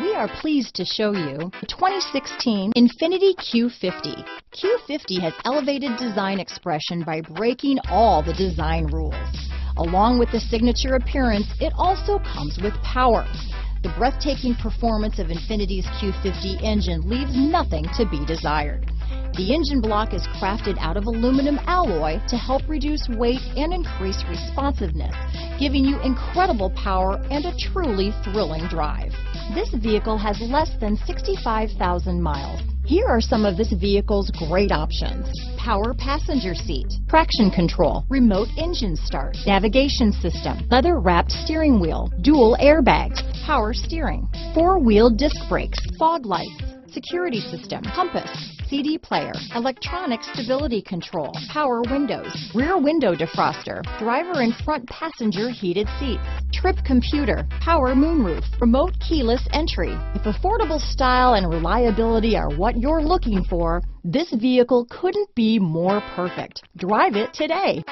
We are pleased to show you the 2016 Infiniti Q50. Q50 has elevated design expression by breaking all the design rules. Along with the signature appearance, it also comes with power. The breathtaking performance of Infiniti's Q50 engine leaves nothing to be desired. The engine block is crafted out of aluminum alloy to help reduce weight and increase responsiveness, giving you incredible power and a truly thrilling drive. This vehicle has less than 65,000 miles. Here are some of this vehicle's great options. Power passenger seat, traction control, remote engine start, navigation system, leather wrapped steering wheel, dual airbags, power steering, four wheel disc brakes, fog lights, security system, compass, CD player, electronic stability control, power windows, rear window defroster, driver and front passenger heated seats, trip computer, power moonroof, remote keyless entry. If affordable style and reliability are what you're looking for, this vehicle couldn't be more perfect. Drive it today.